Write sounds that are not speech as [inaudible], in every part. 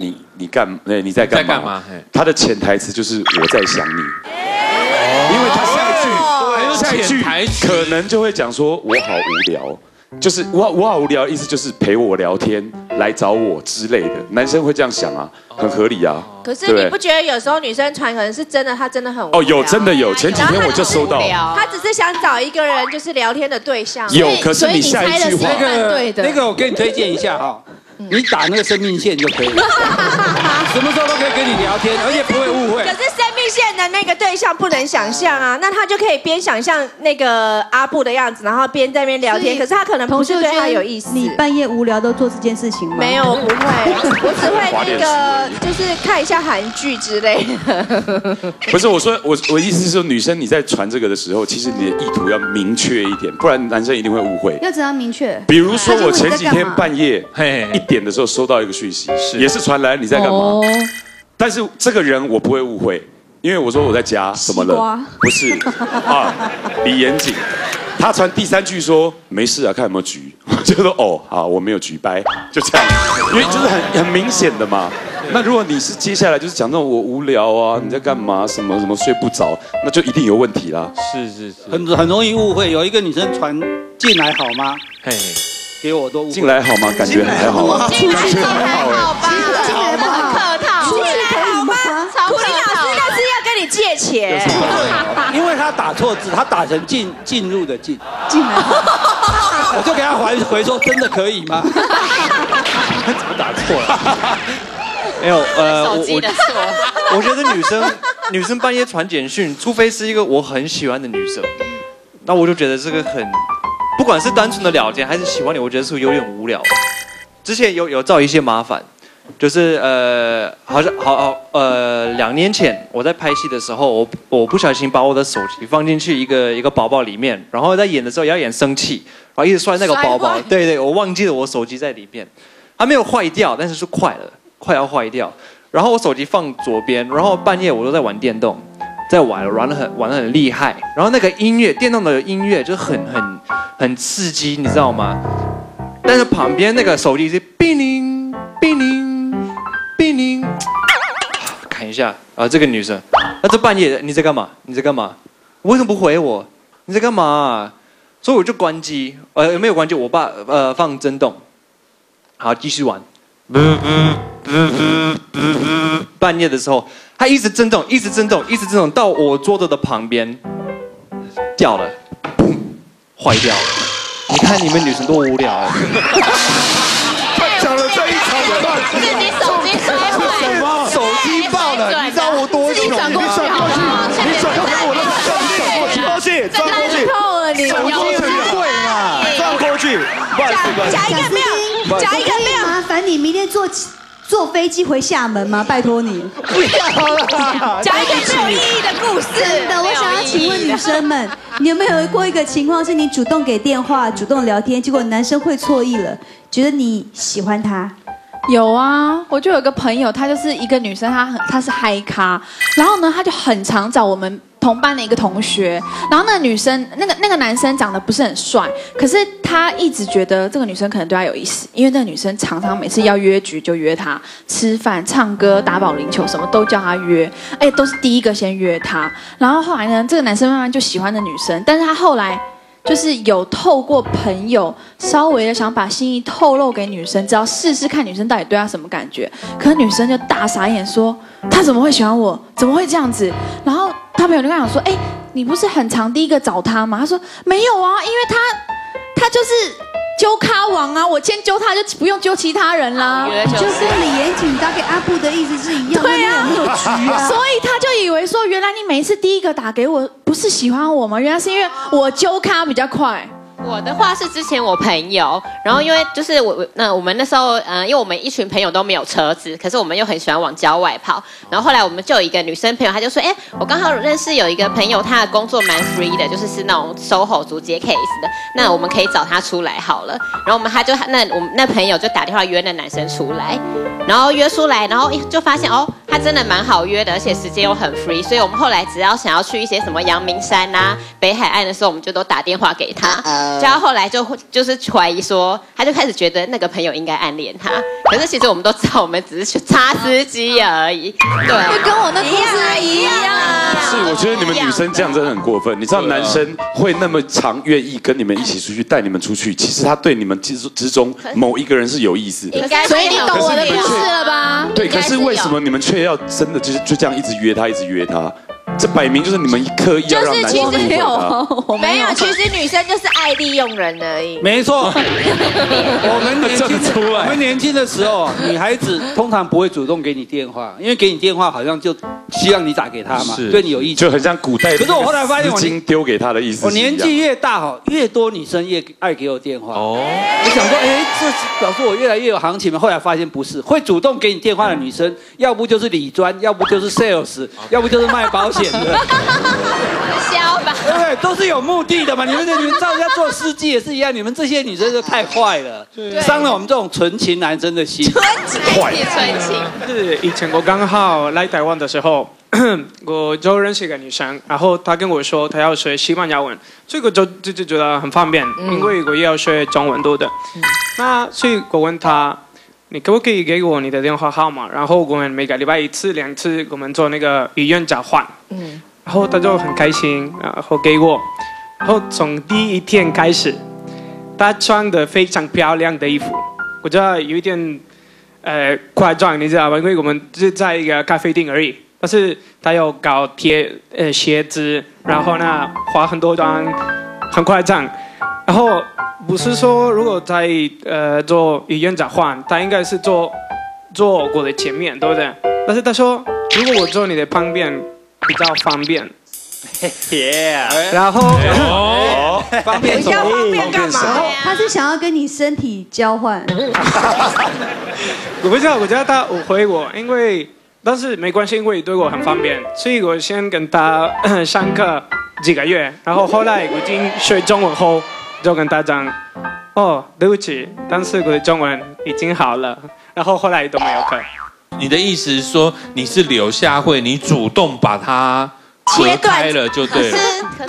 你你干哎你在干嘛？在干嘛？他的潜台词就是我在想你，因为他下一句下一句可能就会讲说我好无聊。就是我我好无聊，意思就是陪我聊天，来找我之类的。男生会这样想啊，很合理啊。可是你不觉得有时候女生传可能是真的，她真的很无聊？哦，有真的有，前几天我就收到，她只是想找一个人就是聊天的对象。有，可是你下一句话，那个对的。那个我给你推荐一下哈，你打那个生命线就可以了，[laughs] 什么时候都可以跟你聊天，而且不会误会可。是生命线的那个对象不能想象啊，那他就可以边想象那个阿布的样子，然后边在那边聊天。可是他可能不是对他有意思。你半夜无聊都做这件事情吗？没有，我不会，[laughs] 我只会那个就是看一下韩剧之类的。[laughs] 不是我说我我意思是说，女生你在传这个的时候，其实你的意图要明确一点，不然男生一定会误会。要怎样明确？比如说我前几天半夜嘿一点的时候收到一个讯息，是也是传来你在干嘛？哦，但是这个人我不会误会，因为我说我在家，怎么西瓜了？不是 [laughs] 啊，李严谨。他传第三句说没事啊，看有没有局。[laughs] 我就说哦，好，我没有局，拜，就这样，因为就是很很明显的嘛。那如果你是接下来就是讲那种我无聊啊，你在干嘛？什么什么睡不着，那就一定有问题啦。是是是，很很容易误会，有一个女生传进来好吗？嘿，给我都误会进来好吗？感觉还好啊，进来感觉还好哎。吧，进来不好，客套。出去可以吗？苦林老师借钱。[laughs] 因为他打错字，他打成进进入的进，进来，[laughs] 我就给他回回说真的可以吗？怎么打错了？[laughs] 没有，呃，我我我觉得女生女生半夜传简讯，除非是一个我很喜欢的女生，那我就觉得这个很，不管是单纯的聊天还是喜欢你，我觉得是有点无聊。之前有有造一些麻烦，就是呃，好像好好呃，两年前我在拍戏的时候，我我不小心把我的手机放进去一个一个包包里面，然后在演的时候也要演生气，然后一直摔那个包包，对对，我忘记了我手机在里面，它没有坏掉，但是是快了，快要坏掉。然后我手机放左边，然后半夜我都在玩电动，在玩玩的很玩的很厉害。然后那个音乐，电动的音乐就很很很刺激，你知道吗？但是旁边那个手机是叮铃下啊，这个女生，那、这半夜你在干嘛？你在干嘛？为什么不回我？你在干嘛？所以我就关机，呃，没有关机，我爸呃放震动，好继续玩。半夜的时候，它一直震动，一直震动，一直震动，到我桌子的旁边掉了，砰，坏掉了。你看你们女生多无聊啊！[laughs] 讲了这一场半，自己手转过去，你转过去，我让你转过去，过去，转过去，透了你，手机很贵嘛，转过去，不好意思，不好意思。讲一个没有，讲一个没有。麻烦你明天坐坐飞机回厦门吗？拜托你。不要了，讲一个没有意义的故事。真的，我想要请问女生们，你有没有过一个情况，是你主动给电话、主动聊天，结果男生会错意了，觉得你喜欢他？有啊，我就有个朋友，她就是一个女生，她很她是嗨咖，然后呢，她就很常找我们同班的一个同学，然后那个女生，那个那个男生长得不是很帅，可是他一直觉得这个女生可能对他有意思，因为那个女生常常每次要约局就约他吃饭、唱歌、打保龄球，什么都叫他约，而且都是第一个先约他。然后后来呢，这个男生慢慢就喜欢那女生，但是他后来。就是有透过朋友稍微的想把心意透露给女生，只要试试看女生到底对他什么感觉。可女生就大傻眼说：“他怎么会喜欢我？怎么会这样子？”然后他朋友就跟他讲说：“哎，你不是很常第一个找他吗？”他说：“没有啊，因为他他就是揪咖王啊，我先揪他就不用揪其他人啦。”就跟李延景打给阿布的意思是一样，对啊有没有局啊？所以他就以为说，原来你每一次第一个打给我，不是喜欢我吗？原来是因为我揪咖比较快。我的话是之前我朋友，然后因为就是我我那我们那时候嗯、因为我们一群朋友都没有车子，可是我们又很喜欢往郊外跑，然后后来我们就有一个女生朋友，她就说，哎，我刚好认识有一个朋友，他的工作蛮 free 的，就是是那种 SOHO 租接 case 的，那我们可以找他出来好了。然后我们他就那我们那朋友就打电话约那男生出来，然后约出来，然后就发现哦，他他真的蛮好约的，而且时间又很 free，所以我们后来只要想要去一些什么阳明山呐、北海岸的时候，我们就都打电话给他。就他后来就会就是怀疑说，他就开始觉得那个朋友应该暗恋他，可是其实我们都知道，我们只是去擦司机而已。对，就跟我那故事一样啊。是，我觉得你们女生这样真的很过分。你知道男生会那么常愿意跟你们一起出去，带你们出去，其实他对你们之之中某一个人是有意思的。应该所以你懂我的故事了吧？对，可是为什么你们却要真的就是就这样一直约他，一直约他？这摆明就是你们刻意要让男生误会他。没有，其实女生就是爱利用人而已。没错，我们年轻出来我们年轻的时候，女孩子通常不会主动给你电话，因为给你电话好像就希望你打给她嘛，对你有意思。就很像古代可是我后来发现我已经丢给她的意思我。年纪越大哈，越多女生越爱给我电话。哦，我想说，哎，这表示我越来越有行情嘛。后来发现不是，会主动给你电话的女生，要不就是理专，要不就是 sales，要不就是卖保险的，[laughs] 消吧。对不对？都是有目的的嘛。你们这你们照人家做司机也是一样，你们这些女生就太坏了，伤了我们这种纯情男生的心。纯情 [laughs] 纯情。是以前我刚好来台湾的时候，[clears throat] 我就认识一个女生，然后她跟我说她要学西班牙文，所以我就就就觉得很方便，因为我也要学中文多的。那所以我问她，你可不可以给我你的电话号码？然后我们每个礼拜一次、两次，我们做那个语言交换。嗯，然后他就很开心，然后给我，然后从第一天开始，他穿的非常漂亮的衣服，我觉得有一点呃夸张，你知道吧？因为我们是在一个咖啡店而已，但是他有搞贴呃鞋子，然后呢化很多妆，很夸张。然后不是说如果在呃做语言转换，他应该是坐坐我的前面，对不对？但是他说，如果我坐你的旁边比较方便。然后，哦，方便干嘛？他是想要跟你身体交换，[laughs] 我不知道，我知道他误会我，因为但是没关系，因为对我很方便，所以我先跟他上课几个月，然后后来我已经学中文后，就跟他讲，哦，对不起，但是我的中文已经好了，然后后来都没有课。你的意思是说你是留下惠，你主动把它切断开了就对了，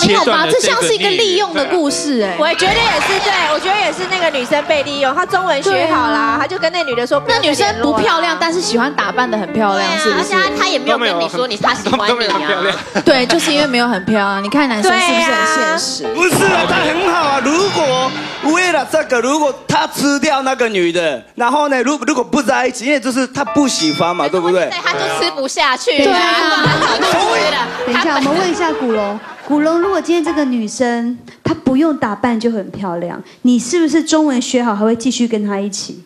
没有吧？切断了这像是一个利用的故事哎。我觉得也是，对我觉得也是那个女生被利用，她中文学好啦，她就跟那女的说，那女生不漂亮，但是喜欢打扮的很漂亮，是不是而且？他他也没有跟你说你她喜欢你啊。。对，就是因为没有很漂亮。你看男生是不是很现实？不是啊，他很好啊。如果为了这个，如果他吃掉那个女的，然后呢，如如果不在一起，因为就是他不喜欢嘛，对不对对，？他就吃不下去。对啊他早就吃了。等一下，我们问一下古龙。古龙，如果今天这个女生她不用打扮就很漂亮，你是不是中文学好还会继续跟她一起？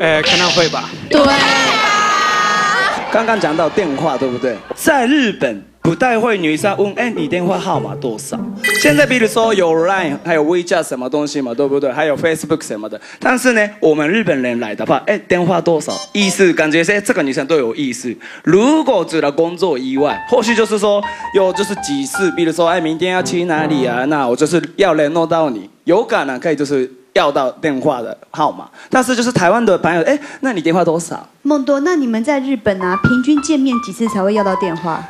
呃，可能会吧。对，刚刚讲到电话，对不对？在日本不太会女生问，哎，你电话号码多少？现在比如说有 Line，还有 WeChat 什么东西嘛，对不对？还有 Facebook 什么的。但是呢，我们日本人来的话，哎，电话多少？意思感觉是这个女生都有意思。如果除了工作以外，或许就是说有就是几次，比如说哎，明天要去哪里啊？那我就是要联络到你，有可能可以就是要到电话的号码。但是就是台湾的朋友，哎，那你电话多少？梦多，那你们在日本啊，平均见面几次才会要到电话？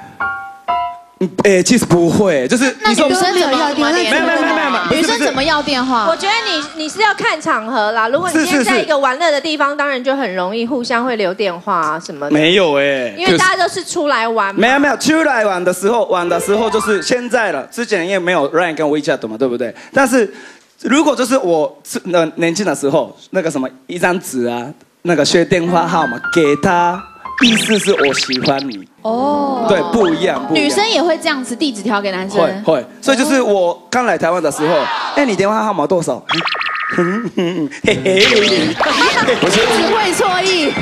嗯，哎，其实不会，就是那女生怎么要电话没有没有没有没有女生怎么要电话我？觉得你你是要看场合啦。如果你是是是今天在一个玩乐的地方，当然就很容易互相会留电话啊什么的。没有哎，因为大家都是出来玩嘛。没有没有，出来玩的时候，玩的时候就是现在了。之前也没有 Line 跟 WeChat 嘛，对不对？但是如果就是我是那年轻的时候，那个什么一张纸啊，那个学电话号码给他，意思是我喜欢你。哦，对，不一样。女生也会这样子递纸条给男生。会会，所以就是我刚来台湾的时候，[laughs] 哎，你电话号码多少？嘿 [laughs] 嘿，只 [laughs] 会错意。